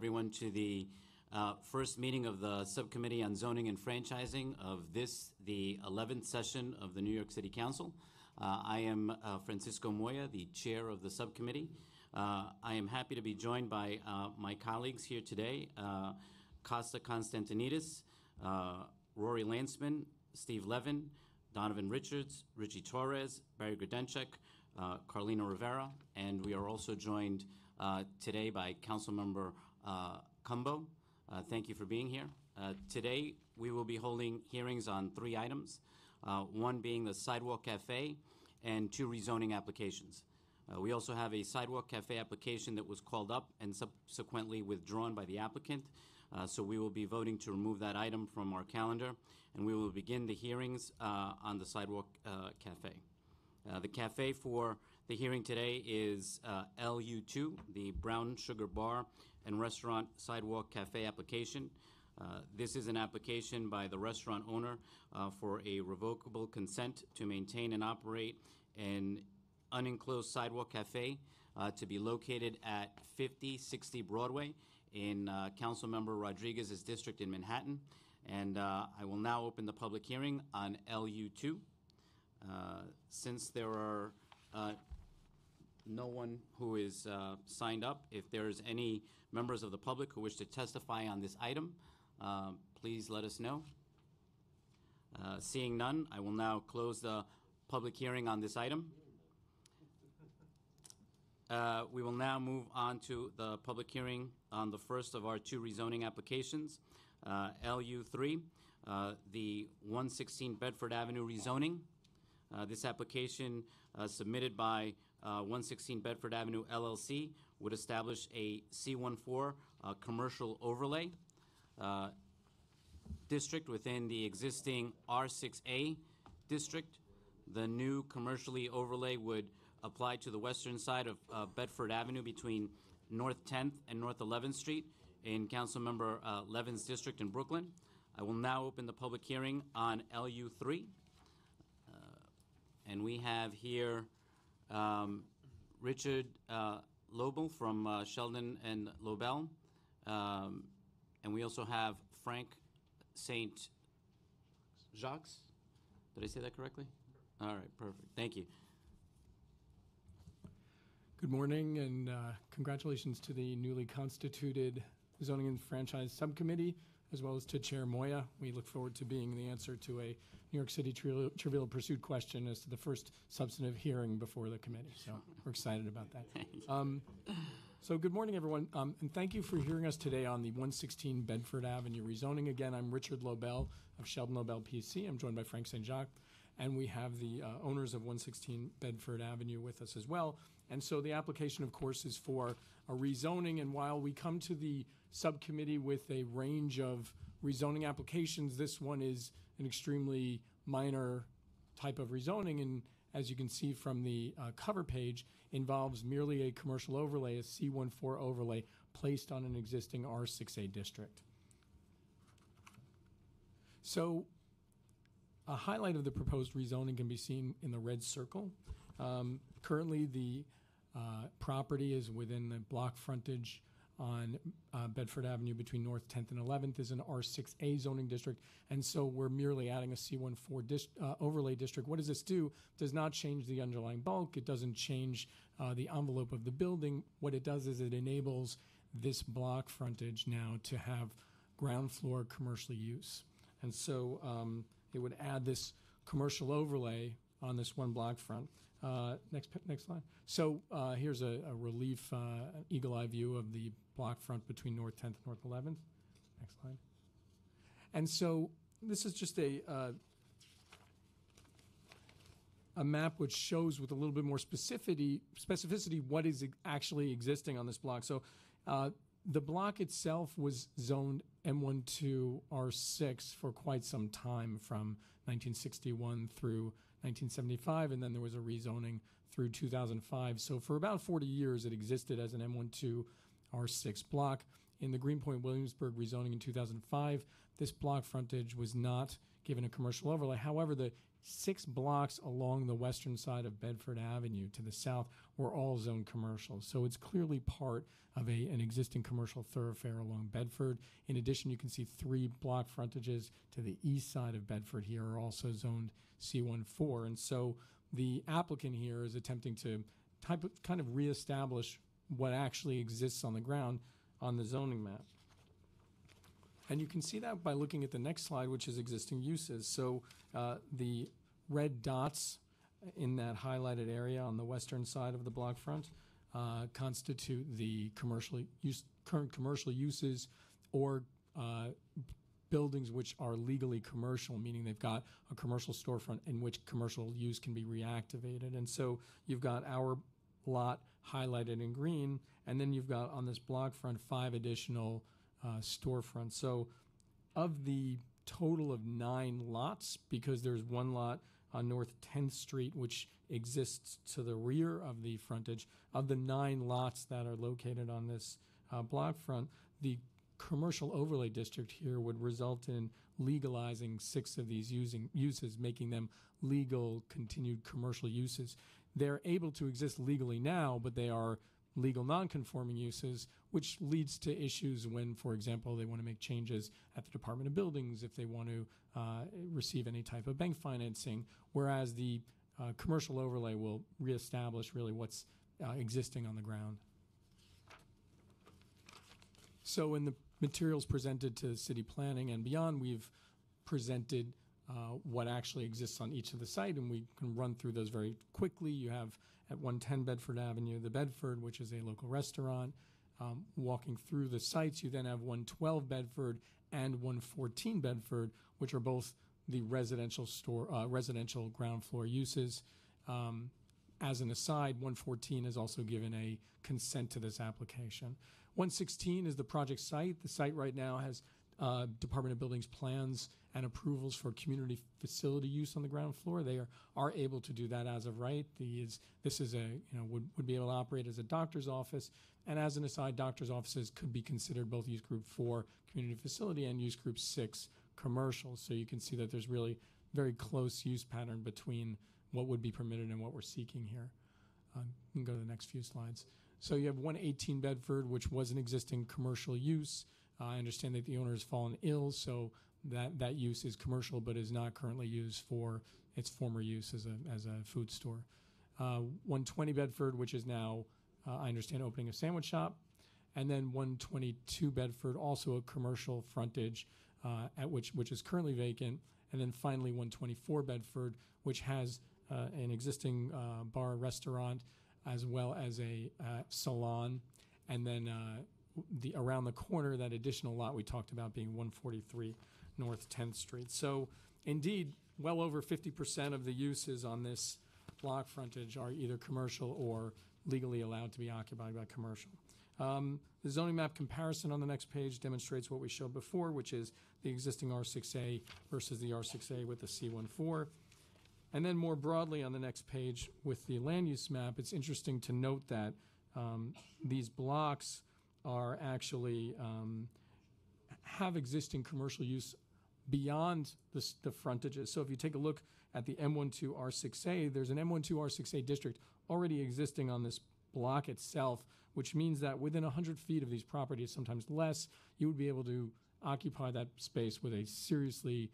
everyone to the uh, first meeting of the Subcommittee on Zoning and Franchising of this, the 11th session of the New York City Council. Uh, I am uh, Francisco Moya, the chair of the subcommittee. Uh, I am happy to be joined by uh, my colleagues here today, uh, Costa Constantinides, Rory Lancman, Steve Levin, Donovan Richards, Richie Torres, Barry Grodenchik, uh, Carlina Rivera, and we are also joined uh, today by Councilmember uh. Uh, Thank you for being here. Uh, Today, we will be holding hearings on three items, uh, one being the Sidewalk Cafe and two rezoning applications. Uh, We also have a Sidewalk Cafe application that was called up and subsequently withdrawn by the applicant. Uh, So we will be voting to remove that item from our calendar, and we will begin the hearings on the Sidewalk Cafe. The cafe for the hearing today is uh, LU2, the Brown Sugar Bar and Restaurant Sidewalk Cafe application. Uh, This is an application by the restaurant owner uh, for a revocable consent to maintain and operate an unenclosed sidewalk cafe uh, to be located at 5060 Broadway in uh, Councilmember Rodriguez's district in Manhattan. And uh, I will now open the public hearing on LU2. Uh, Since there are uh, no one who is uh, signed up, if there's any members of the public who wish to testify on this item, uh, please let us know. Uh, Seeing none, I will now close the public hearing on this item. Uh, We will now move on to the public hearing on the first of our two rezoning applications, uh, LU3, uh, the 116 Bedford Avenue rezoning. Uh, This application uh, submitted by uh, 116 Bedford Avenue LLC would establish a C14 uh, commercial overlay uh, district within the existing R6A district. The new commercially overlay would apply to the western side of uh, Bedford Avenue between North 10th and North 11th Street in Councilmember uh, Levin's district in Brooklyn. I will now open the public hearing on LU3. Uh, And we have here um, Richard uh, Lobel from uh, Sheldon and Lobel. Um, And we also have Frank St. Jacques? Did I say that correctly? All right, perfect. Thank you. Good morning and uh, congratulations to the newly constituted Zoning and Franchise Subcommittee, as well as to Chair Moya. We look forward to being the answer to a New York City Trivial Trivial Pursuit question as to the first substantive hearing before the committee. So we're excited about that. Um, So good morning, everyone, um, and thank you for hearing us today on the 116 Bedford Avenue rezoning. Again, I'm Richard Lobel of Sheldon Lobel PC. I'm joined by Frank St. Jacques, and we have the uh, owners of 116 Bedford Avenue with us as well. And so the application, of course, is for a rezoning. And while we come to the subcommittee with a range of rezoning applications, this one is an extremely minor type of rezoning, and as you can see from the uh, cover page, involves merely a commercial overlay, a C14 overlay, placed on an existing R6A district. So, a highlight of the proposed rezoning can be seen in the red circle. Um, currently, the uh, property is within the block frontage on uh, Bedford Avenue between North 10th and 11th is an R6A zoning district, and so we're merely adding a C14 dis- uh, overlay district. What does this do? It does not change the underlying bulk. It doesn't change uh, the envelope of the building. What it does is it enables this block frontage now to have ground floor commercial use, and so um, it would add this commercial overlay on this one block front. Uh, next, next slide. So uh, here's a, a relief uh, eagle eye view of the block front between North 10th and North 11th. Next slide. And so this is just a uh, a map which shows with a little bit more specificity specificity what is actually existing on this block. So uh, the block itself was zoned M12 R6 for quite some time from 1961 through 1975, and then there was a rezoning through 2005. So for about 40 years, it existed as an M12 R6 block. In the Greenpoint Williamsburg rezoning in 2005, this block frontage was not given a commercial overlay. However, the six blocks along the western side of Bedford Avenue to the south were all zoned commercial. So it's clearly part of a, an existing commercial thoroughfare along Bedford. In addition, you can see three block frontages to the east side of Bedford here are also zoned C14. And so the applicant here is attempting to type of, kind of reestablish what actually exists on the ground on the zoning map. And you can see that by looking at the next slide, which is existing uses. So uh, the red dots in that highlighted area on the western side of the block front uh, constitute the commercial use, current commercial uses or uh, buildings which are legally commercial, meaning they've got a commercial storefront in which commercial use can be reactivated. And so you've got our lot highlighted in green, and then you've got on this block front five additional uh, storefronts. So of the total of nine lots, because there's one lot on North 10th Street which exists to the rear of the frontage, of the nine lots that are located on this uh, block front, the commercial overlay district here would result in legalizing six of these using uses, making them legal continued commercial uses. They're able to exist legally now, but they are legal nonconforming uses, which leads to issues when, for example, they want to make changes at the Department of Buildings, if they want to uh, receive any type of bank financing, whereas the uh, commercial overlay will reestablish really what's uh, existing on the ground. So in the materials presented to city planning and beyond, we've presented uh, what actually exists on each of the site, and we can run through those very quickly. You have at 110 Bedford Avenue, the Bedford, which is a local restaurant. Um, walking through the sites, you then have 112 Bedford and 114 Bedford, which are both the residential store, uh, residential ground floor uses. Um, as an aside, 114 has also given a consent to this application. 116 is the project site. The site right now has uh, Department of Buildings plans and approvals for community facility use on the ground floor. They are, are able to do that as of right. This is a, you know, would, would be able to operate as a doctor's office. And as an aside, doctor's offices could be considered both use group four community facility and use group six commercial. So you can see that there's really very close use pattern between what would be permitted and what we're seeking here. Um, you can go to the next few slides. So you have 118 Bedford, which was an existing commercial use. Uh, I understand that the owner has fallen ill, so that, that use is commercial but is not currently used for its former use as a, as a food store. Uh, 120 Bedford, which is now, uh, I understand, opening a sandwich shop. And then 122 Bedford, also a commercial frontage, uh, at which, which is currently vacant. And then finally 124 Bedford, which has uh, an existing uh, bar restaurant as well as a uh, salon. And then uh, the around the corner, that additional lot we talked about being 143 North 10th Street. So indeed, well over 50% of the uses on this block frontage are either commercial or legally allowed to be occupied by commercial. Um, the zoning map comparison on the next page demonstrates what we showed before, which is the existing R6A versus the R6A with the C14. And then more broadly on the next page with the land use map, it's interesting to note that um, these blocks are actually um, have existing commercial use beyond the, the frontages. So if you take a look at the M12 R6A, there's an M12 R6A district already existing on this block itself, which means that within 100 feet of these properties, sometimes less, you would be able to occupy that space with a seriously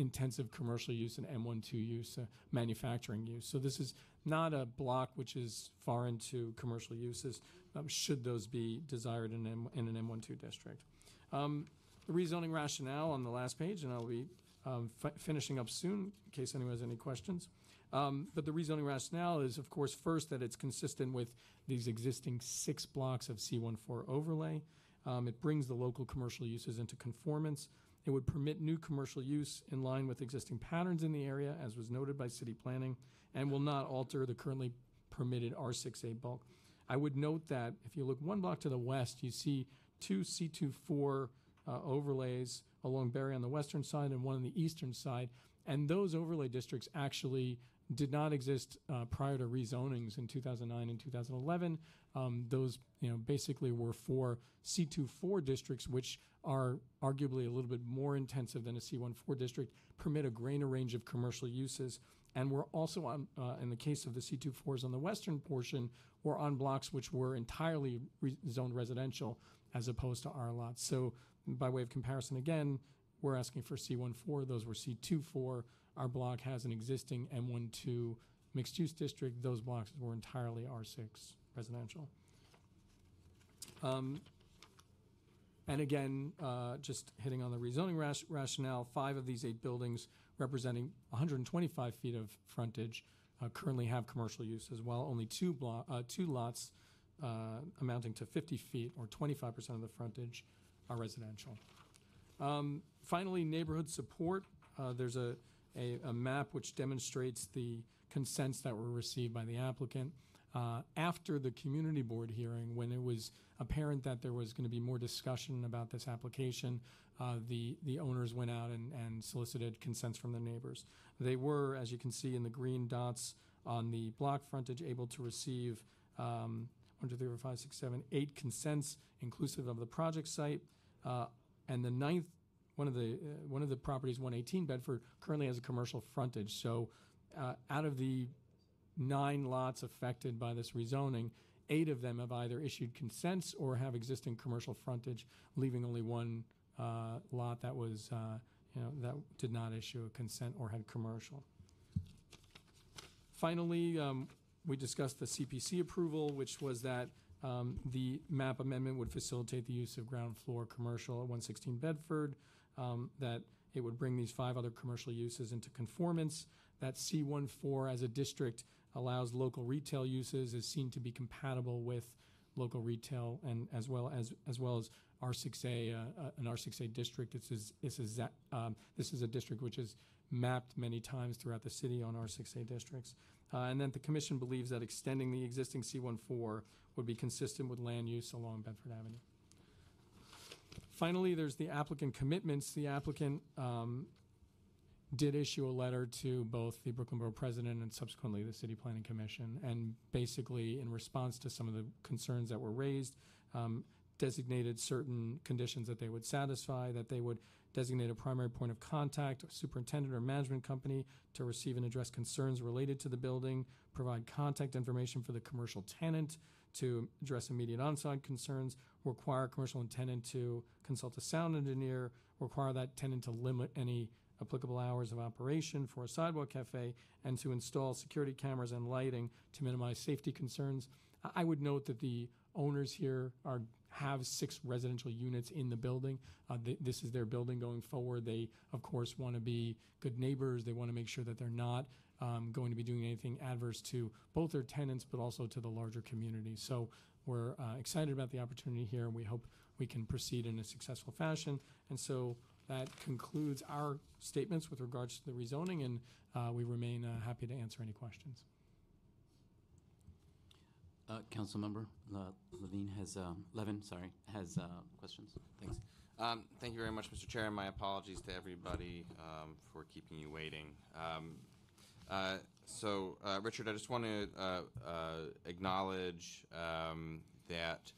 intensive commercial use and M12 use, uh, manufacturing use. So this is not a block which is far into commercial uses, um, should those be desired in, M- in an M12 district. Um, the rezoning rationale on the last page, and I'll be um, fi- finishing up soon in case anyone has any questions. Um, but the rezoning rationale is, of course, first that it's consistent with these existing six blocks of C14 overlay. Um, it brings the local commercial uses into conformance. It would permit new commercial use in line with existing patterns in the area, as was noted by city planning, and will not alter the currently permitted R6A bulk. I would note that if you look one block to the west, you see two C24 uh, overlays along Berry on the western side and one on the eastern side. And those overlay districts actually did not exist uh, prior to rezonings in 2009 and 2011. Um, those, you know, basically were for C24 districts, which are arguably a little bit more intensive than a C14 district, permit a greater range of commercial uses. And we're also on, uh, in the case of the C24s on the western portion, we're on blocks which were entirely re- zoned residential as opposed to R lots. So, by way of comparison, again, we're asking for C14, those were C24. Our block has an existing M12 mixed use district. Those blocks were entirely R6 residential. Um, and again, uh, just hitting on the rezoning ras- rationale, five of these eight buildings representing 125 feet of frontage uh, currently have commercial use as well. Only two blo- uh, two lots uh, amounting to 50 feet or 25% of the frontage are residential. Um, finally, neighborhood support. Uh, there's a, a, a map which demonstrates the consents that were received by the applicant. Uh, after the community board hearing, when it was apparent that there was going to be more discussion about this application, uh, the, the owners went out and, and solicited consents from the neighbors. They were, as you can see in the green dots on the block frontage, able to receive um, one, two, three, four, five, six, seven, eight consents inclusive of the project site. Uh, and the ninth, one of the uh, one of the properties, 118 Bedford, currently has a commercial frontage. So, uh, out of the nine lots affected by this rezoning, eight of them have either issued consents or have existing commercial frontage, leaving only one uh, lot that was, uh, you know, that did not issue a consent or had commercial. Finally, um, we discussed the CPC approval, which was that um, the map amendment would facilitate the use of ground floor commercial at 116 Bedford, um, that it would bring these five other commercial uses into conformance, that C14 as a district allows local retail uses, is seen to be compatible with local retail and as well as as well as R6A, uh, uh, an R6A district. This is this is um, this is a district which is mapped many times throughout the city on R6A districts. Uh, and then the commission believes that extending the existing C14 would be consistent with land use along Bedford Avenue. Finally, there's the applicant commitments. The applicant um, did issue a letter to both the Brooklyn Borough President and subsequently the City Planning Commission, and basically, in response to some of the concerns that were raised, um, designated certain conditions that they would satisfy, that they would designate a primary point of contact, a superintendent or management company to receive and address concerns related to the building, provide contact information for the commercial tenant to address immediate on-site concerns, require a commercial tenant to consult a sound engineer, require that tenant to limit any applicable hours of operation for a sidewalk cafe, and to install security cameras and lighting to minimize safety concerns. I- I would note that the owners here are have six residential units in the building. Uh, th- this is their building going forward. They, of course, want to be good neighbors. They want to make sure that they're not um, going to be doing anything adverse to both their tenants, but also to the larger community. So we're uh, excited about the opportunity here, and we hope we can proceed in a successful fashion. And so that concludes our statements with regards to the rezoning, and uh, we remain uh, happy to answer any questions. Uh, Councilmember Le- Levine has, uh, Levin, sorry, has uh, questions. Thanks. Um, Thank you very much, Mr. Chair, my apologies to everybody um, for keeping you waiting. Um, uh, So, uh, Richard, I just want to uh, uh, acknowledge um, that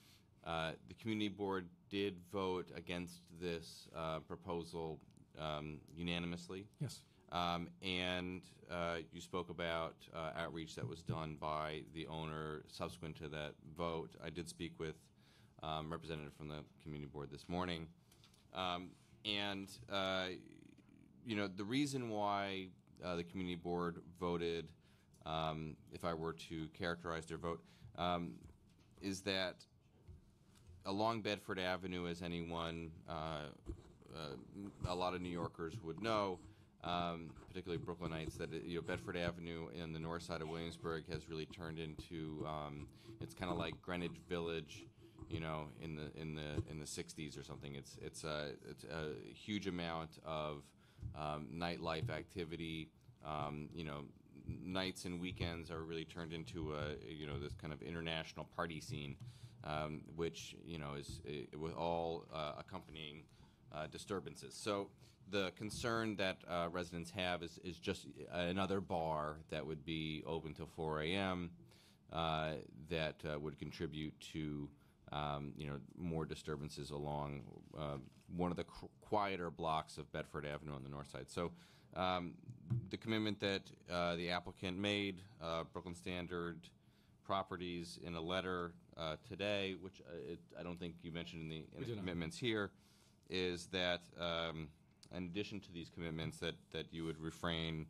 uh, the Community Board did vote against this uh, proposal um, unanimously. Yes. Um, and uh, you spoke about uh, outreach that was done by the owner subsequent to that vote. I did speak with um, representative from the community board this morning, um, and uh, you know the reason why uh, the community board voted, um, if I were to characterize their vote, um, is that along Bedford Avenue, as anyone, uh, uh, a lot of New Yorkers would know, um, particularly Brooklynites, that you know Bedford Avenue in the north side of Williamsburg has really turned into um, it's kind of like Greenwich Village, you know, in the in the in the '60s or something. It's it's a it's a huge amount of um, nightlife activity. Um, you know, nights and weekends are really turned into a you know this kind of international party scene, um, which you know is uh, with all uh, accompanying uh, disturbances. So the concern that uh, residents have is, is just another bar that would be open till 4 a.m. Uh, that uh, would contribute to um, you know more disturbances along uh, one of the qu- quieter blocks of Bedford Avenue on the north side. So um, the commitment that uh, the applicant made, uh, Brooklyn Standard Properties, in a letter uh, today, which uh, it, I don't think you mentioned in the, in the commitments here, is that um, in addition to these commitments, that, that you would refrain,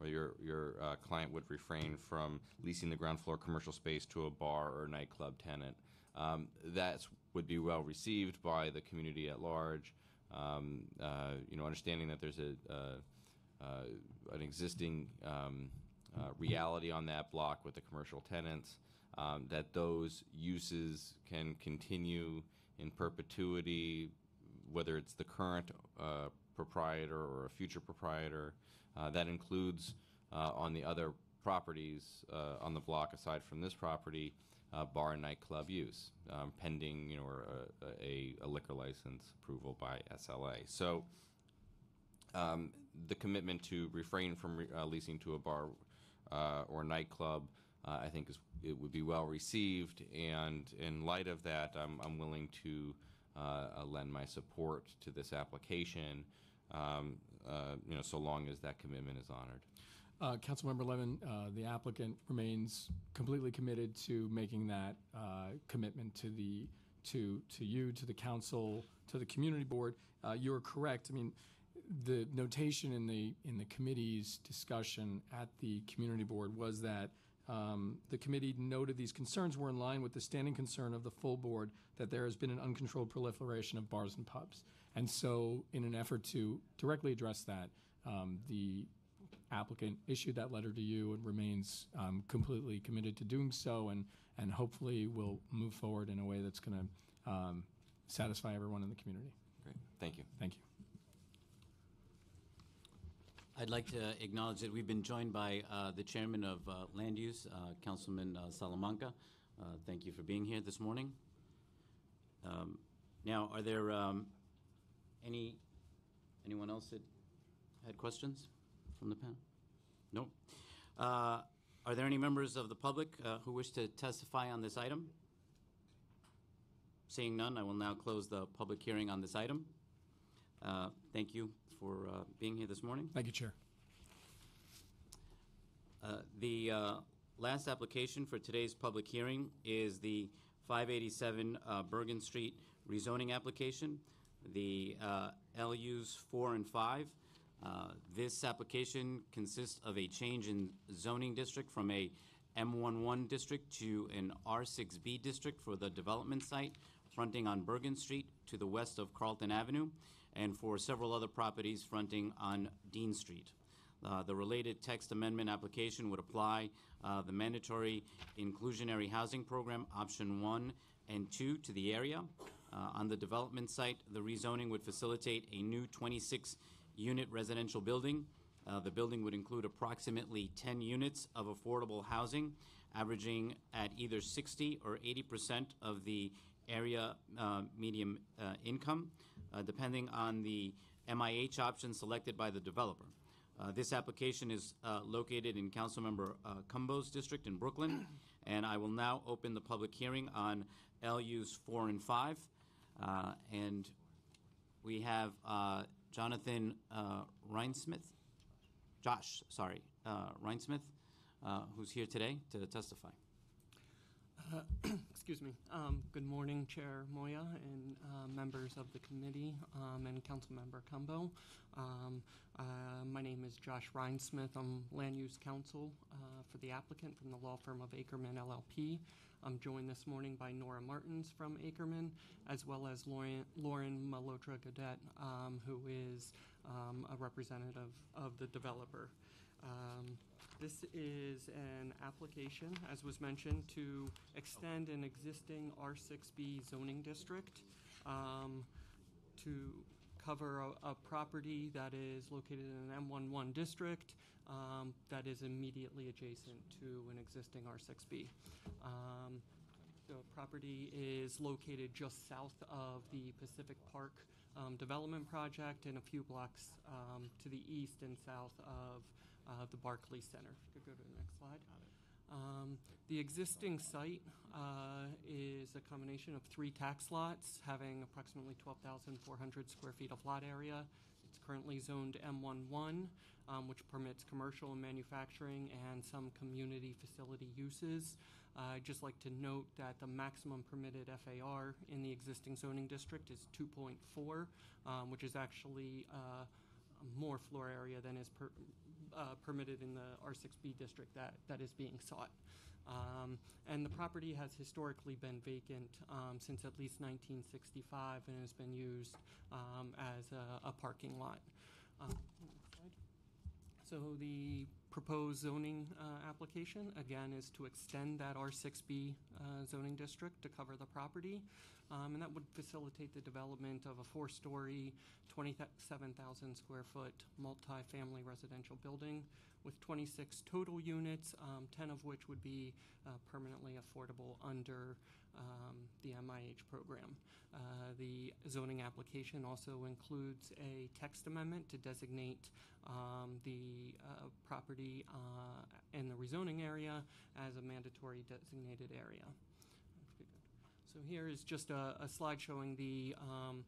or your, your uh, client would refrain from leasing the ground floor commercial space to a bar or nightclub tenant. Um, That would be well received by the community at large. Um, uh, You know, understanding that there's a, uh, uh, an existing um, uh, reality on that block with the commercial tenants, um, that those uses can continue in perpetuity, whether it's the current uh, proprietor or a future proprietor. Uh, That includes on the other properties on the block aside from this property, uh, bar and nightclub use, um, pending, you know, or a- a liquor license approval by SLA. So um, the commitment to refrain from re- uh, leasing to a bar uh, or nightclub, uh, I think is, it would be well received. And in light of that, I'm, I'm willing to uh, uh, lend my support to this application, um, uh, you know, so long as that commitment is honored. Uh, Councilmember Levin, uh, the applicant remains completely committed to making that uh, commitment to the, to, to you, to the council, to the community board. Uh, You're correct. I mean, the notation in the, in the committee's discussion at the community board was that um, the committee noted these concerns were in line with the standing concern of the full board that there has been an uncontrolled proliferation of bars and pubs. And so, in an effort to directly address that, um, the applicant issued that letter to you and remains um, completely committed to doing so, and, and hopefully will move forward in a way that's going to um, satisfy everyone in the community. Great, thank you. Thank you. I'd like to acknowledge that we've been joined by uh, the chairman of uh, Land Use, uh, Councilman uh, Salamanca. Uh, Thank you for being here this morning. Um, Now, are there um, any, anyone else that had questions from the panel? No? Uh, Are there any members of the public uh, who wish to testify on this item? Seeing none, I will now close the public hearing on this item. Uh, Thank you for uh, being here this morning. Thank you, Chair. Uh, The uh, last application for today's public hearing is the 587 uh, Bergen Street rezoning application, the uh, LUs 4 and 5. Uh, This application consists of a change in zoning district from a M11 district to an R6B district for the development site fronting on Bergen Street to the west of Carlton Avenue, and for several other properties fronting on Dean Street. Uh, The related text amendment application would apply uh, the mandatory inclusionary housing program, option one and two, to the area. Uh, On the development site, the rezoning would facilitate a new 26-unit residential building. Uh, The building would include approximately 10 units of affordable housing, averaging at either 60 or 80 percent of the area uh, medium uh, income, uh, depending on the MIH option selected by the developer. Uh, This application is uh, located in Councilmember uh, Cumbo's district in Brooklyn, and I will now open the public hearing on LUs 4 and 5. Uh, And we have Jonathan uh, Rinesmith, Josh, sorry, uh, Rinesmith, uh, who's here today to testify. Excuse me. Um, Good morning, Chair Moya and uh, members of the committee um, and Councilmember Cumbo. Um, uh, My name is Josh Rinesmith. I'm Land Use Counsel uh, for the applicant from the law firm of Akerman LLP. I'm joined this morning by Nora Martins from Akerman, as well as Lauren Lauren Malotra Gadet, um, who is um, a representative of the developer. Um, This is an application, as was mentioned, to extend an existing R6B zoning district um, to cover a, a property that is located in an M11 district um, that is immediately adjacent to an existing R6B. Um, The property is located just south of the Pacific Park um, Development Project and a few blocks um, to the east and south of uh, the Barclay Center. If you could go to the next slide. Um, The existing site uh, is a combination of three tax lots having approximately 12,400 square feet of lot area. It's currently zoned M11, um, which permits commercial and manufacturing and some community facility uses. Uh, I'd just like to note that the maximum permitted FAR in the existing zoning district is 2.4, um, which is actually uh, more floor area than is per- uh, permitted in the R6B district that, that is being sought. Um, And the property has historically been vacant um, since at least 1965 and has been used um, as a, a parking lot. Um. So the proposed zoning uh, application, again, is to extend that R6B uh, zoning district to cover the property. Um, And that would facilitate the development of a four-story, 27,000 square foot multifamily residential building with 26 total units, um, 10 of which would be uh, permanently affordable under um, the MIH program. Uh, The zoning application also includes a text amendment to designate um, the uh, property uh, in the rezoning area as a mandatory designated area. So here is just a, a slide showing the um,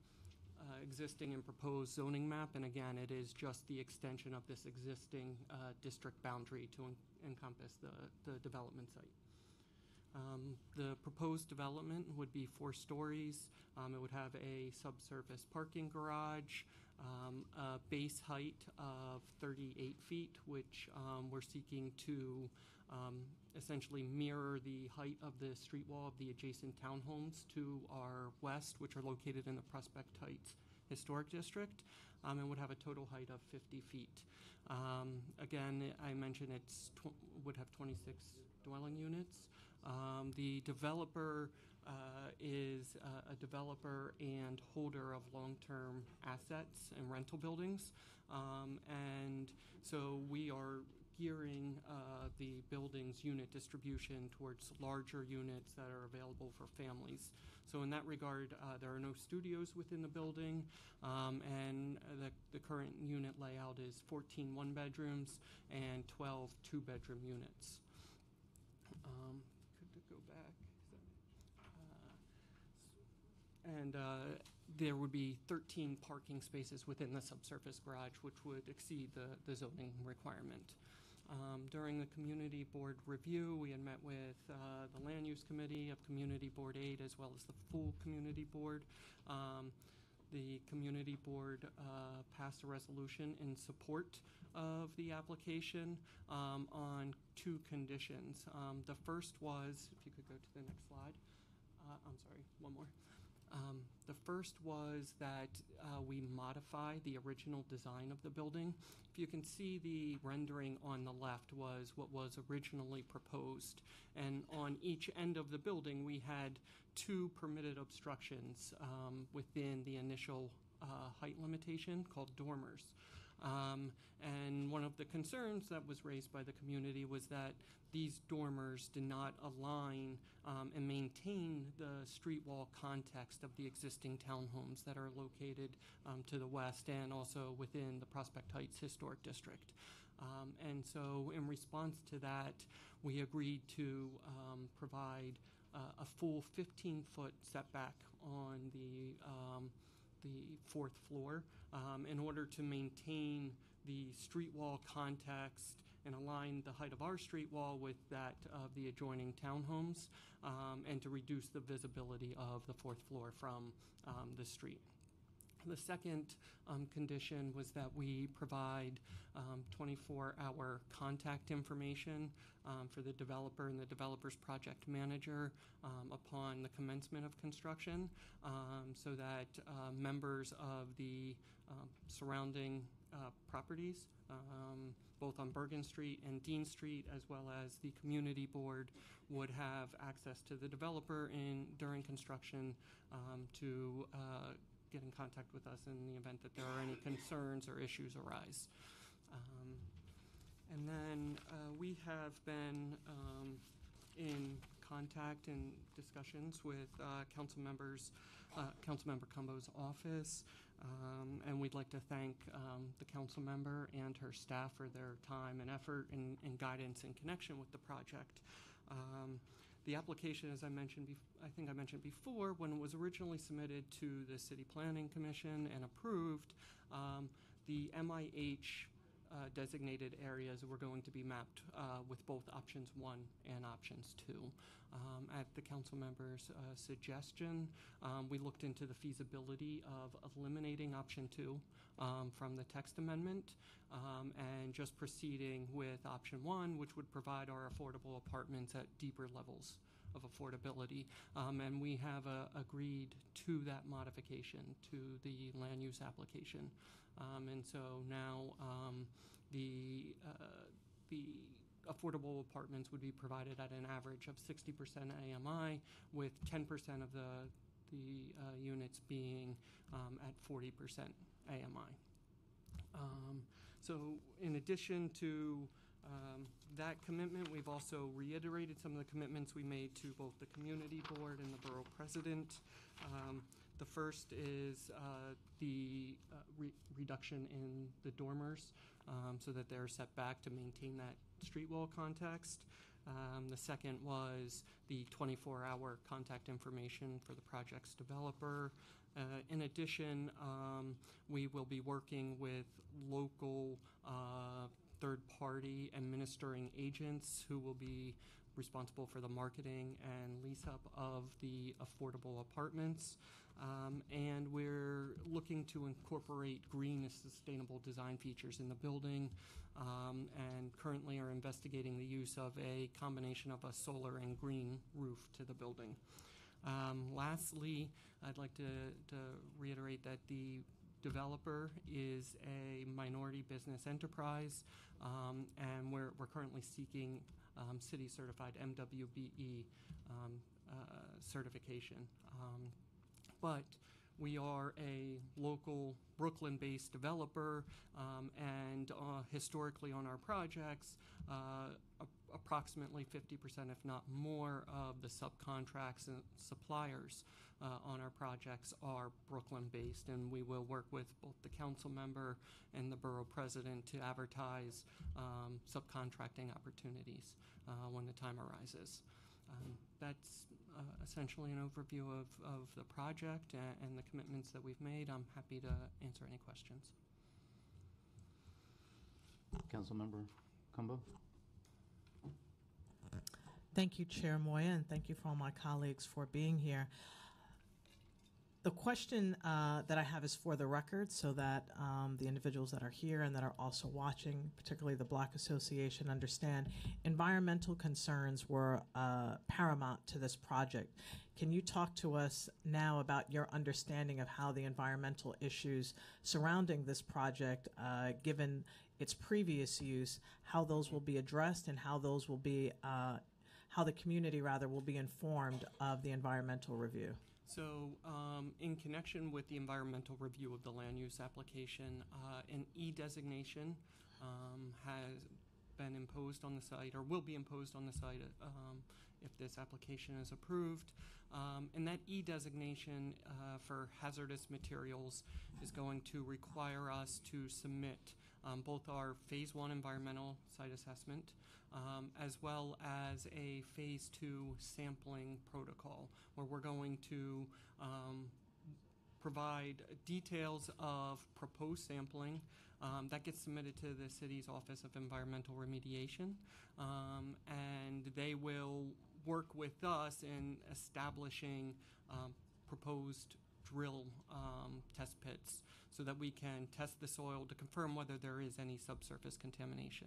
uh, existing and proposed zoning map, and again, it is just the extension of this existing uh, district boundary to en- encompass the, the development site. Um, The proposed development would be four stories. Um, It would have a subsurface parking garage, um, a base height of 38 feet, which um, we're seeking to um, essentially mirror the height of the street wall of the adjacent townhomes to our west, which are located in the Prospect Heights Historic District, um, and would have a total height of 50 feet. Um, Again, I mentioned it would have 26 dwelling units. Um, The developer uh, is uh, a developer and holder of long-term assets and rental buildings. Um, And so we are gearing uh, the building's unit distribution towards larger units that are available for families. So in that regard, uh, there are no studios within the building, um, and the, the current unit layout is 14 one-bedrooms and 12 two-bedroom units. Um, Could we go back? Uh, And uh, there would be 13 parking spaces within the subsurface garage, which would exceed the the zoning requirement. Um, During the community board review, we had met with uh, the land use committee of Community Board Eight as well as the full community board. Um, The community board uh, passed a resolution in support of the application um, on two conditions. Um, The first was, if you could go to the next slide. Uh, I'm sorry, one more. Um, The first was that uh, we modify the original design of the building. If you can see the rendering on the left was what was originally proposed. And on each end of the building, we had two permitted obstructions um, within the initial uh, height limitation called dormers. Um, And one of the concerns that was raised by the community was that these dormers did not align um, and maintain the street wall context of the existing townhomes that are located um, to the west and also within the Prospect Heights Historic District. Um, And so in response to that, we agreed to um, provide uh, a full 15-foot setback on the um, the fourth floor um, in order to maintain the street wall context and align the height of our street wall with that of the adjoining townhomes um, and to reduce the visibility of the fourth floor from um, the street. The second um, condition was that we provide um, 24-hour contact information um, for the developer and the developer's project manager um, upon the commencement of construction, um, so that uh, members of the um, surrounding uh, properties, um, both on Bergen Street and Dean Street, as well as the community board, would have access to the developer in, during construction um, to uh, get in contact with us in the event that there are any concerns or issues arise. Um, And then uh, we have been um, in contact and discussions with uh, council members, uh, Councilmember Cumbo's office. Um, And we'd like to thank um, the council member and her staff for their time and effort and and guidance in connection with the project. Um, The application, as I mentioned, I think I mentioned before, when it was originally submitted to the City Planning Commission and approved, um, the MIH uh, designated areas were going to be mapped uh, with both options one and options two. Um, At the council member's uh, suggestion, um, we looked into the feasibility of eliminating option two um, from the text amendment um, and just proceeding with option one, which would provide our affordable apartments at deeper levels of affordability. Um, And we have uh, agreed to that modification to the land use application. Um, And so now um, the, uh, the affordable apartments would be provided at an average of 60% AMI, with 10% of the, the uh, units being um, at 40% AMI. Um, So in addition to um, that commitment, we've also reiterated some of the commitments we made to both the community board and the borough president. Um, The first is uh, the uh, re- reduction in the dormers um, so that they're set back to maintain that street wall context. Um, The second was the 24-hour contact information for the project's developer. Uh, In addition, um, we will be working with local uh, third-party administering agents who will be responsible for the marketing and lease-up of the affordable apartments. Um, And we're looking to incorporate green and sustainable design features in the building, um, and currently are investigating the use of a combination of a solar and green roof to the building. Um, Lastly, I'd like to to reiterate that the developer is a minority business enterprise, um, and we're we're currently seeking um, city-certified MWBE um, uh, certification. Um, But we are a local Brooklyn-based developer, um, and uh, historically on our projects, uh, approximately 50%, if not more, of the subcontracts and suppliers uh, on our projects are Brooklyn-based, and we will work with both the council member and the borough president to advertise um, subcontracting opportunities uh, when the time arises. Um, That's uh, essentially an overview of, of the project a- and the commitments that we've made. I'm happy to answer any questions. Councilmember Cumbo? Thank you, Chair Moya, and thank you for all my colleagues for being here. The question uh, that I have is for the record, so that um, the individuals that are here and that are also watching, particularly the Black Association, understand environmental concerns were uh, paramount to this project. Can you talk to us now about your understanding of how the environmental issues surrounding this project, uh, given its previous use, how those will be addressed and how those will be uh, how the community rather will be informed of the environmental review. So, um, in connection with the environmental review of the land use application, uh, an E designation um, has been imposed on the site or will be imposed on the site um, if this application is approved. Um, and that E designation uh, for hazardous materials is going to require us to submit um, both our phase one environmental site assessment um, as well as a phase two sampling protocol where we're going to um, provide details of proposed sampling um, that gets submitted to the city's Office of Environmental Remediation, um, and they will work with us in establishing um, proposed drill um, test pits so that we can test the soil to confirm whether there is any subsurface contamination.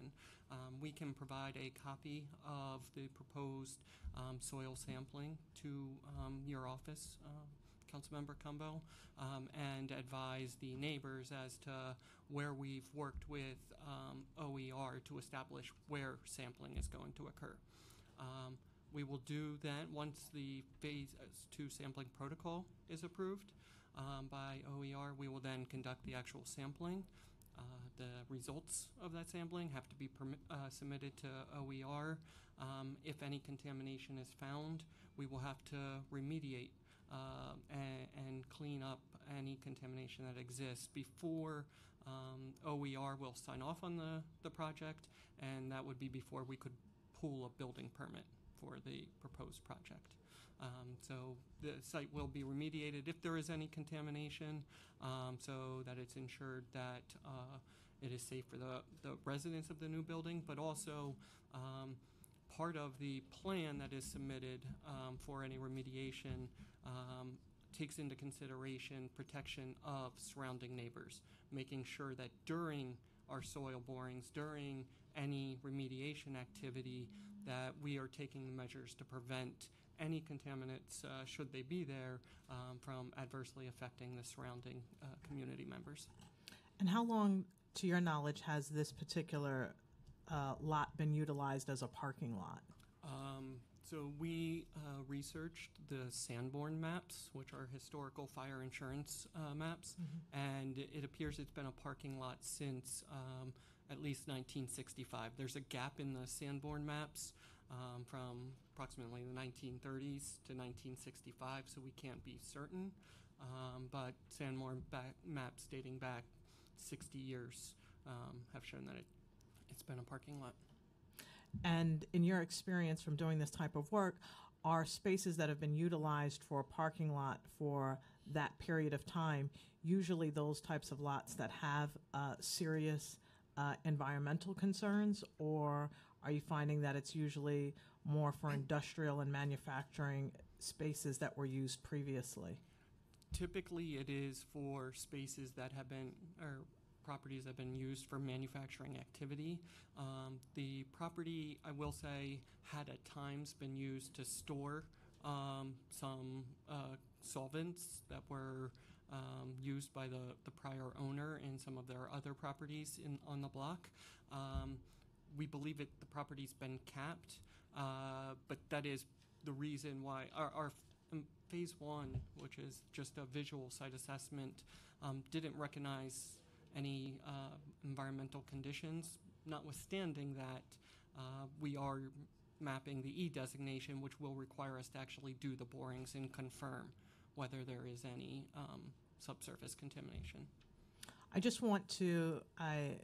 Um, we can provide a copy of the proposed um, soil sampling to um, your office, uh, Councilmember Cumbo, um, and advise the neighbors as to where we've worked with um, OER to establish where sampling is going to occur. We will do that once the phase uh, two sampling protocol is approved um, by OER. We will then conduct the actual sampling. uh, the results of that sampling have to be uh, submitted to OER. Um, if any contamination is found, we will have to remediate uh, and, and clean up any contamination that exists before um, OER will sign off on the, the project, and that would be before we could pull a building permit for the proposed project. Um, so the site will be remediated if there is any contamination, um, so that it's ensured that uh, it is safe for the, the residents of the new building, but also um, part of the plan that is submitted um, for any remediation um, takes into consideration protection of surrounding neighbors, making sure that during our soil borings, during any remediation activity, that we are taking measures to prevent any contaminants, uh, should they be there, um, from adversely affecting the surrounding uh, community members. And how long, to your knowledge, has this particular uh, lot been utilized as a parking lot? Um, so we uh, researched the Sanborn maps, which are historical fire insurance uh, maps, and it appears it's been a parking lot since um, at least 1965. There's a gap in the Sanborn maps um, from approximately the 1930s to 1965, so we can't be certain. Um, but Sanborn back, maps dating back 60 years um, have shown that it, it's been a parking lot. And in your experience from doing this type of work, are spaces that have been utilized for a parking lot for that period of time usually those types of lots that have uh, serious uh, environmental concerns, or are you finding that it's usually more for industrial and manufacturing spaces that were used previously? Typically, it is for spaces that have been, or properties that have been used for manufacturing activity. Um, the property, I will say, had at times been used to store um, some uh, solvents that were um, used by the, the prior owner in some of their other properties in, on the block. Um, we believe it, the property's been capped, uh, but that is the reason why our, our um, phase one, which is just a visual site assessment, um, didn't recognize any uh, environmental conditions. Notwithstanding that, uh, we are mapping the E designation, which will require us to actually do the borings and confirm whether there is any um, subsurface contamination. I just want to I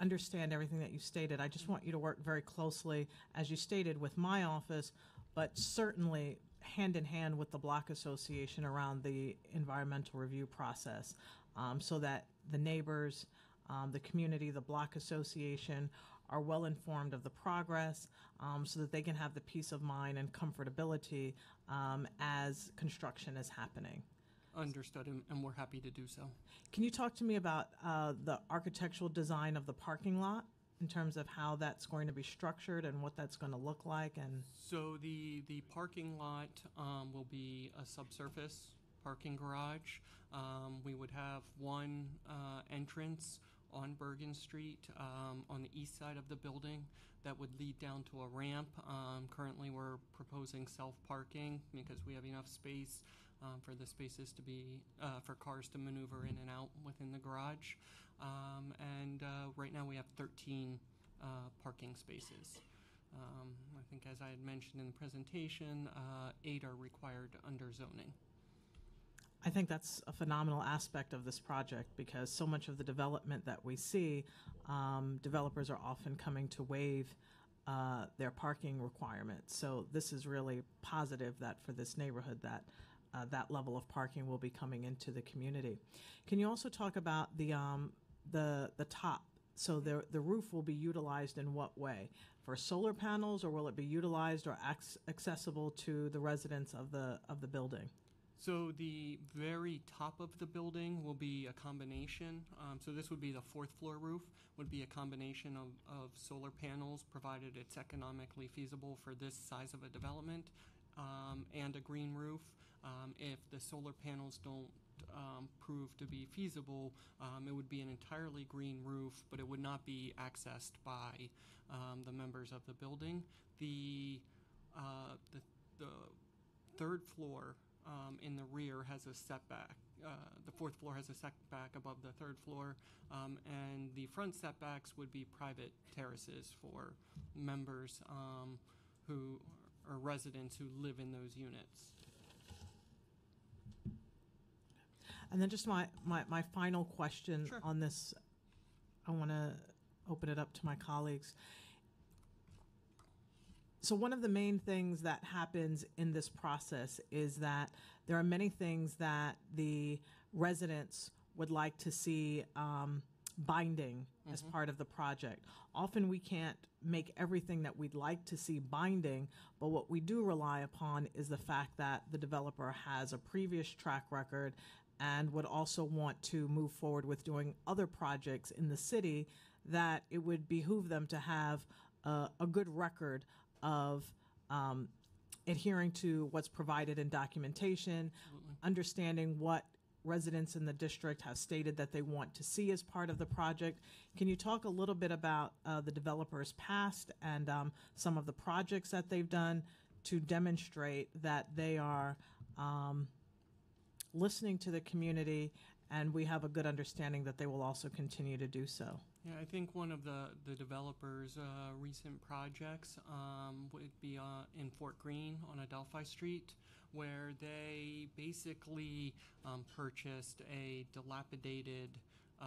understand everything that you stated. I just want you to work very closely, as you stated, with my office, but certainly hand in hand with the block association around the environmental review process, um, so that the neighbors, um, the community, the block association are well informed of the progress, um, so that they can have the peace of mind and comfortability um, as construction is happening. Understood, and, and we're happy to do so. Can you talk to me about uh, the architectural design of the parking lot in terms of how that's going to be structured and what that's going to look like? And So the, the parking lot um, will be a subsurface parking garage. Um, we would have one uh, entrance on Bergen Street um, on the east side of the building that would lead down to a ramp. Um, currently, we're proposing self parking because we have enough space um, for the spaces to be uh, for cars to maneuver in and out within the garage. Um, and uh, right now, we have 13 uh, parking spaces. Um, I think, as I had mentioned in the presentation, uh, eight are required under zoning. I think that's a phenomenal aspect of this project because so much of the development that we see, um, developers are often coming to waive uh, their parking requirements. So this is really positive that for this neighborhood that uh, that level of parking will be coming into the community. Can you also talk about the um, the the top? So the the roof will be utilized in what way? For solar panels, or will it be utilized or ac- accessible to the residents of the of the building? So the very top of the building will be a combination. Um, so this would be the fourth floor roof. Would be a combination of, of solar panels, provided it's economically feasible for this size of a development, um, and a green roof. Um, if the solar panels don't um, prove to be feasible, um, it would be an entirely green roof, but it would not be accessed by um, the members of the building. The uh, the, the third floor um, in the rear has a setback, uh, the fourth floor has a setback above the third floor, um, and the front setbacks would be private terraces for members um, who or residents who live in those units. And then just my, my, my final question Sure. on this, I want to open it up to my colleagues. So one of the main things that happens in this process is that there are many things that the residents would like to see um, binding as part of the project. Often we can't make everything that we'd like to see binding, but what we do rely upon is the fact that the developer has a previous track record and would also want to move forward with doing other projects in the city that it would behoove them to have a, a good record of um, adhering to what's provided in documentation, understanding what residents in the district have stated that they want to see as part of the project. Can you talk a little bit about uh, the developer's past and um, some of the projects that they've done to demonstrate that they are um, listening to the community and we have a good understanding that they will also continue to do so? Yeah, I think one of the, the developers' uh, recent projects um, would be uh, in Fort Greene on Adelphi Street, where they basically um, purchased a dilapidated, uh,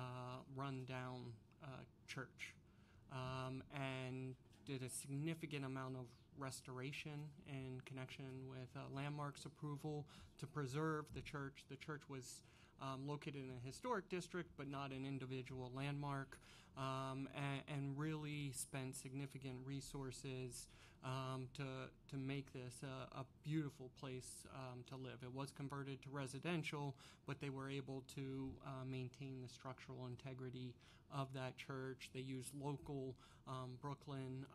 rundown uh, church um, and did a significant amount of restoration in connection with uh, landmarks approval to preserve the church. The church was um, located in a historic district, but not an individual landmark, um, and, and really spent significant resources um, to to make this a, a beautiful place um, to live. It was converted to residential, but they were able to uh, maintain the structural integrity of that church. They used local um, Brooklyn.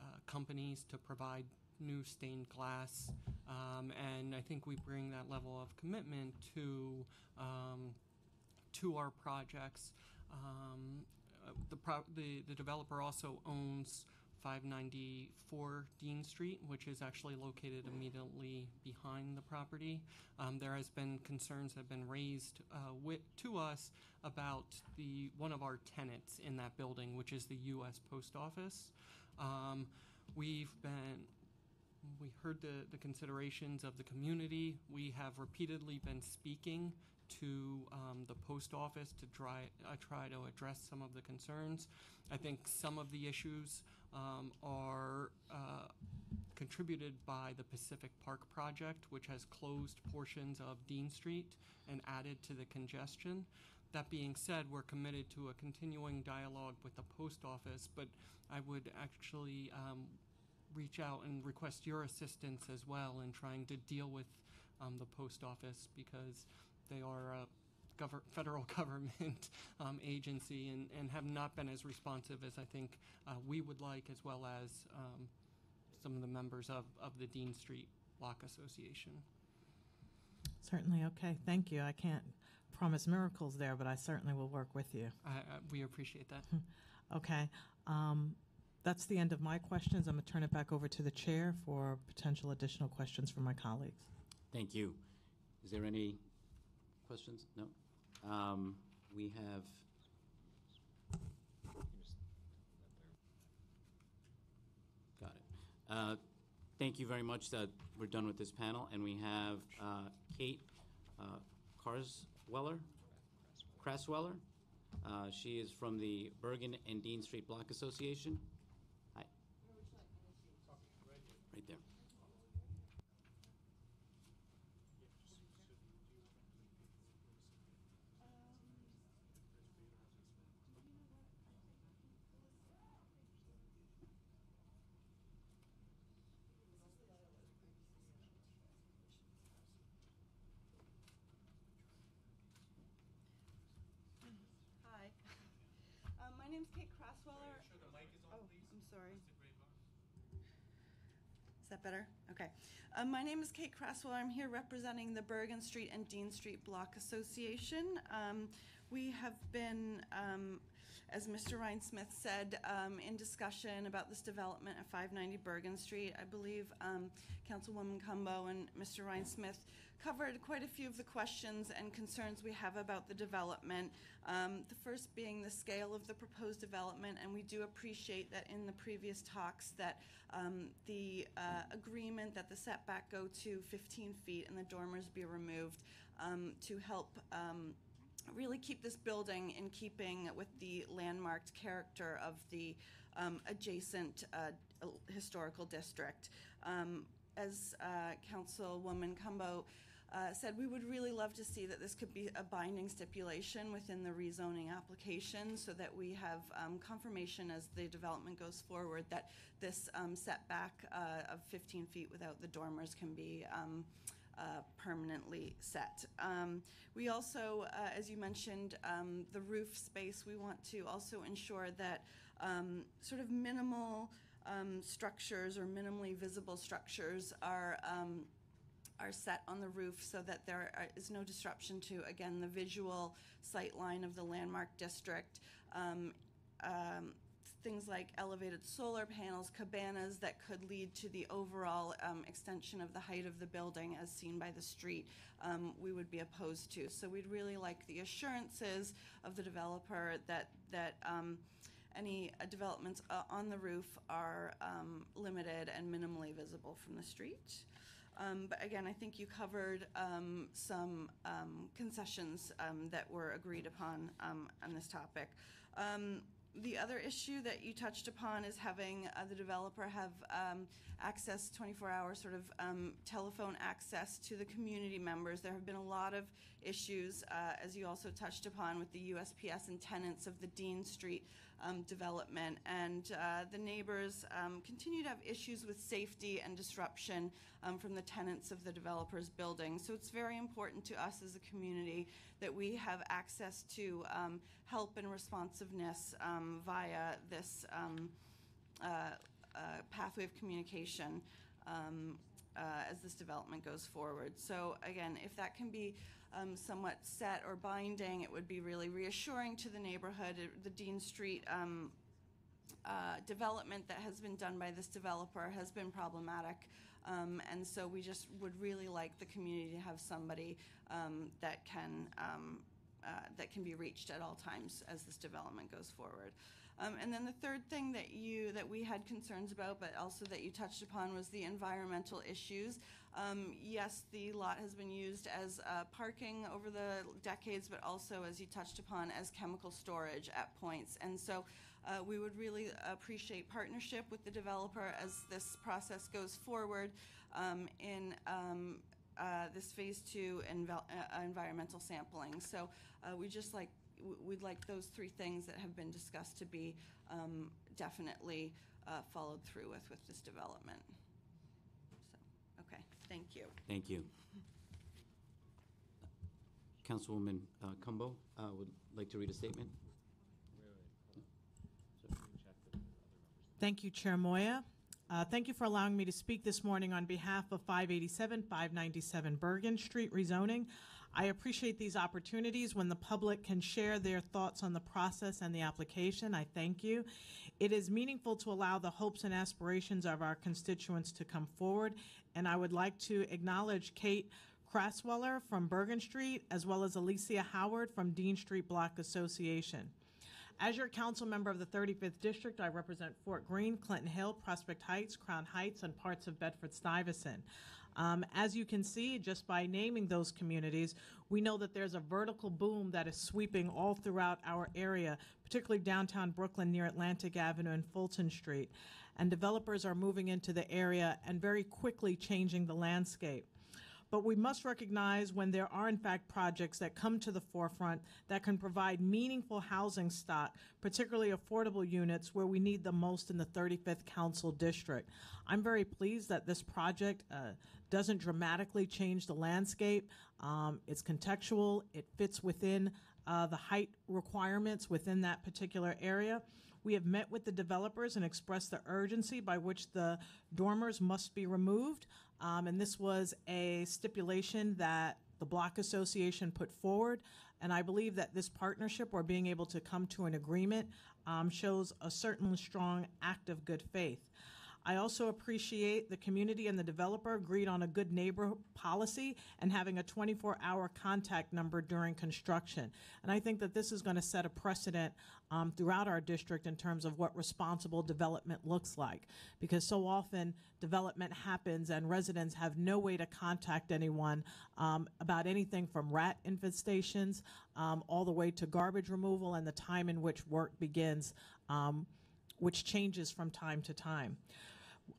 Uh, companies to provide new stained glass, um, and I think we bring that level of commitment to um, to our projects. Um, the, pro- the the developer also owns 594 Dean Street, which is actually located immediately behind the property. Um, there has been concerns that have been raised uh, wi- to us about the one of our tenants in that building, which is the U.S. Post Office. Um, we've been we heard the, the considerations of the community. We have repeatedly been speaking to um, the post office to try uh, try to address some of the concerns. I think some of the issues um, are uh, contributed by the Pacific Park project, which has closed portions of Dean Street and added to the congestion. That being said, we're committed to a continuing dialogue with the post office, but I would actually um, reach out and request your assistance as well in trying to deal with um, the post office because they are a federal government um, agency and, and have not been as responsive as I think uh, we would like, as well as um, some of the members of, of the Dean Street Block Association. Certainly, okay, thank you. I can't promise miracles there, but I certainly will work with you. I, I, we appreciate that. Okay, um, that's the end of my questions. I'm going to turn it back over to the chair for potential additional questions from my colleagues. Thank you. Is there any questions? No? Um, We have... Got it. Uh, Thank you very much that we're done with this panel, and we have uh, Kate uh, Carsweller? Crasweller? Uh, She is from the Bergen and Dean Street Block Association. Hi. Right there. Hi. Um, my name's Kate Crossweller. Oh, I'm sorry. Is that better? Okay. Um, my name is Kate Crossweller. I'm here representing the Bergen Street and Dean Street Block Association. Um, we have been, um, as Mr. Rinesmith said, um, in discussion about this development at 590 Bergen Street. I believe um, Councilwoman Cumbo and Mr. Rinesmith covered quite a few of the questions and concerns we have about the development. Um, the first being the scale of the proposed development, and we do appreciate that in the previous talks that um, the uh, agreement that the setback go to 15 feet and the dormers be removed um, to help um, really keep this building in keeping with the landmarked character of the um, adjacent uh, historical district. Um, as uh, Councilwoman Cumbo uh, said, we would really love to see that this could be a binding stipulation within the rezoning application so that we have um, confirmation as the development goes forward that this um, setback uh, of 15 feet without the dormers can be um, uh, permanently set. Um, we also, uh, as you mentioned, um, the roof space, we want to also ensure that um, sort of minimal um, structures or minimally visible structures are um, are set on the roof so that there is no disruption to, again, the visual sight line of the landmark district. Um, um, Things like elevated solar panels, cabanas that could lead to the overall um, extension of the height of the building as seen by the street, um, we would be opposed to. So we'd really like the assurances of the developer that, that um, any uh, developments uh, on the roof are um, limited and minimally visible from the street. Um, But again, I think you covered um, some um, concessions um, that were agreed upon um, on this topic. Um, The other issue that you touched upon is having uh, the developer have access, 24-hour sort of telephone access to the community members. There have been a lot of issues, uh, as you also touched upon, with the USPS and tenants of the Dean Street um, development. And uh, the neighbors um, continue to have issues with safety and disruption um, from the tenants of the developer's building. So it's very important to us as a community that we have access to um, help and responsiveness um, via this uh, uh, pathway of communication uh, as this development goes forward. So again, if that can be um, somewhat set or binding, it would be really reassuring to the neighborhood. It- The Dean Street um, uh, development that has been done by this developer has been problematic. Um, And so we just would really like the community to have somebody um, that can, um, uh, that can be reached at all times as this development goes forward. Um, And then the third thing that you, that we had concerns about, but also that you touched upon, was the environmental issues. Um, Yes, the lot has been used as uh, parking over the decades, but also, as you touched upon, as chemical storage at points. And so uh, we would really appreciate partnership with the developer as this process goes forward um, in um, uh, this Phase Two uh, environmental sampling. So uh, we just like we'd like those three things that have been discussed to be um, definitely uh, followed through with, with this development. So, okay, thank you. Thank you. Councilwoman uh, Cumbo uh, would like to read a statement? Thank you, Chair Moya. Uh, Thank you for allowing me to speak this morning on behalf of 587, 597 Bergen Street rezoning. I appreciate these opportunities when the public can share their thoughts on the process and the application. I thank you. It is meaningful to allow the hopes and aspirations of our constituents to come forward, and I would like to acknowledge Kate Crasweller from Bergen Street, as well as Alicia Howard from Dean Street Block Association. As your council member of the 35th District, I represent Fort Greene, Clinton Hill, Prospect Heights, Crown Heights, and parts of Bedford Stuyvesant. Um, as you can see, just by naming those communities, we know that there's a vertical boom that is sweeping all throughout our area, particularly downtown Brooklyn near Atlantic Avenue and Fulton Street. And developers are moving into the area and very quickly changing the landscape. But we must recognize when there are, in fact, projects that come to the forefront that can provide meaningful housing stock, particularly affordable units where we need the most in the 35th Council District. I'm very pleased that this project uh, doesn't dramatically change the landscape. Um, it's contextual, it fits within uh, the height requirements within that particular area. We have met with the developers and expressed the urgency by which the dormers must be removed. Um, and this was a stipulation that the Block Association put forward. And I believe that this partnership or being able to come to an agreement um, shows a certain strong act of good faith. I also appreciate the community and the developer agreed on a good neighbor policy and having a 24-hour contact number during construction. And I think that this is going to set a precedent um, throughout our district in terms of what responsible development looks like. Because so often development happens and residents have no way to contact anyone um, about anything from rat infestations um, all the way to garbage removal and the time in which work begins, um, which changes from time to time.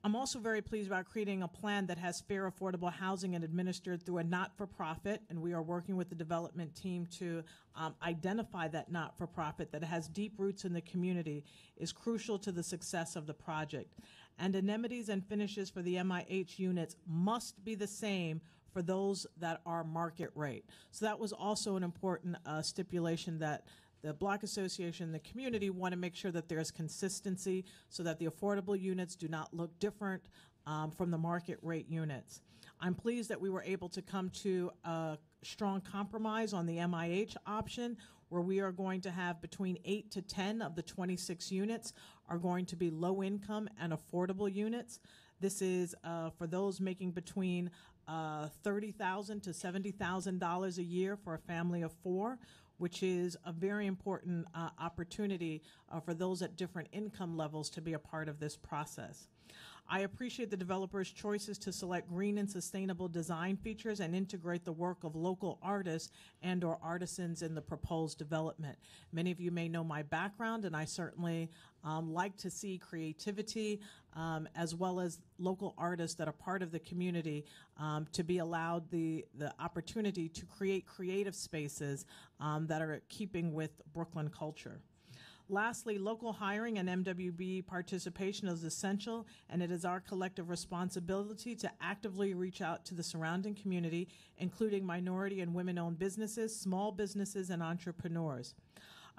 I'm also very pleased about creating a plan that has fair, affordable housing and administered through a not-for-profit, and we are working with the development team to um, identify that not-for-profit that has deep roots in the community is crucial to the success of the project. And amenities and finishes for the MIH units must be the same for those that are market rate. So that was also an important uh, stipulation that the Black Association the community want to make sure that there's consistency so that the affordable units do not look different um, from the market rate units. I'm pleased that we were able to come to a strong compromise on the MIH option where we are going to have between 8 to 10 of the 26 units are going to be low income and affordable units. This is uh, for those making between uh, 30,000 to $70,000 a year for a family of four which is a very important uh, opportunity uh, for those at different income levels to be a part of this process. I appreciate the developer's choices to select green and sustainable design features and integrate the work of local artists and or artisans in the proposed development. Many of you may know my background and I certainly um, like to see creativity um, as well as local artists that are part of the community um, to be allowed the, the opportunity to create creative spaces um, that are keeping with Brooklyn culture. Lastly, local hiring and MWB participation is essential, and it is our collective responsibility to actively reach out to the surrounding community, including minority and women-owned businesses, small businesses, and entrepreneurs.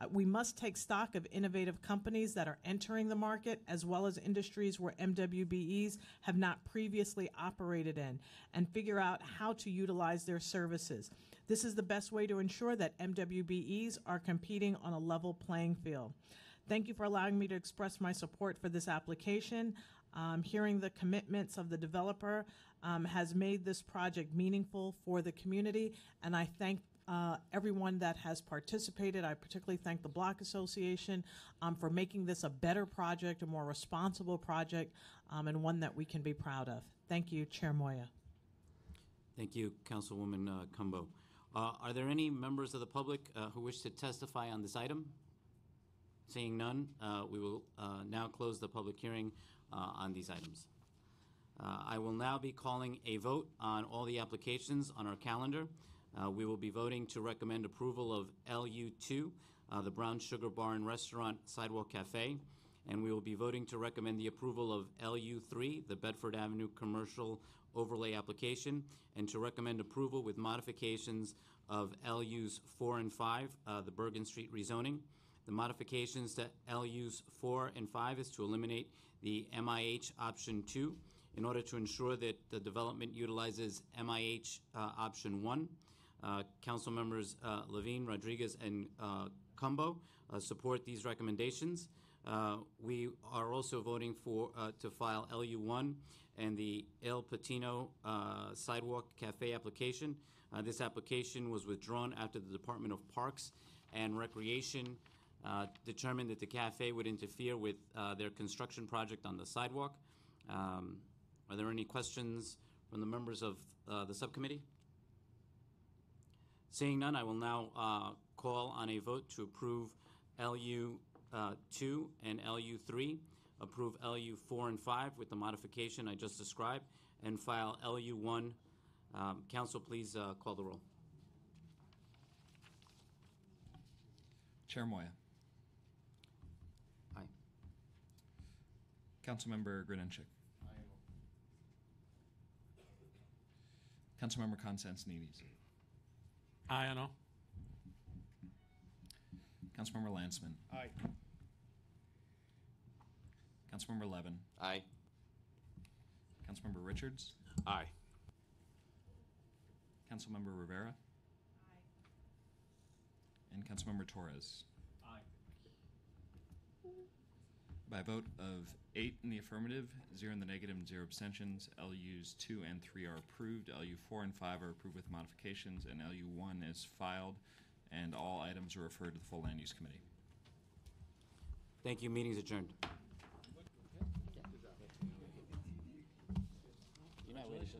Uh, we must take stock of innovative companies that are entering the market, as well as industries where MWBEs have not previously operated in, and figure out how to utilize their services. This is the best way to ensure that MWBEs are competing on a level playing field. Thank you for allowing me to express my support for this application. Um, hearing the commitments of the developer um, has made this project meaningful for the community, and I thank uh, everyone that has participated. I particularly thank the Block Association um, for making this a better project, a more responsible project, um, and one that we can be proud of. Thank you, Chair Moya. Thank you, Councilwoman uh, Cumbo. Uh, Are there any members of the public uh, who wish to testify on this item? Seeing none, uh, we will uh, now close the public hearing uh, on these items. Uh, I will now be calling a vote on all the applications on our calendar. Uh, We will be voting to recommend approval of LU2, uh, the Brown Sugar Bar and Restaurant Sidewalk Cafe, and we will be voting to recommend the approval of LU3, the Bedford Avenue Commercial Overlay Application, and to recommend approval with modifications of LUs 4 and 5, uh, the Bergen Street rezoning. The modifications to LUs 4 and 5 is to eliminate the MIH option 2 in order to ensure that the development utilizes MIH uh, option 1. Uh, Council members uh, Levine, Rodriguez, and uh, Cumbo uh, support these recommendations. We are also voting for, to file LU1 and the El Patino Sidewalk Cafe application. This application was withdrawn after the Department of Parks and Recreation uh, determined that the cafe would interfere with uh, their construction project on the sidewalk. Um, Are there any questions from the members of uh, the subcommittee? Seeing none, I will now uh, call on a vote to approve LU uh, 2 and LU 3, approve LU 4 and 5 with the modification I just described, and file LU 1. Um, Council, please uh, call the roll. Chair Moya. Aye. Councilmember Grodenchik. Councilmember Constantinides. Aye, I know. Councilmember Lancman. Aye. Councilmember Levin. Aye. Councilmember Richards. Aye. Councilmember Rivera. Aye. And Councilmember Torres. By a vote of eight in the affirmative, zero in the negative, and zero abstentions, LUs two and three are approved. LU four and five are approved with modifications, and LU one is filed, and all items are referred to the full Land Use Committee. Thank you. Meeting's adjourned. You're not really supposed to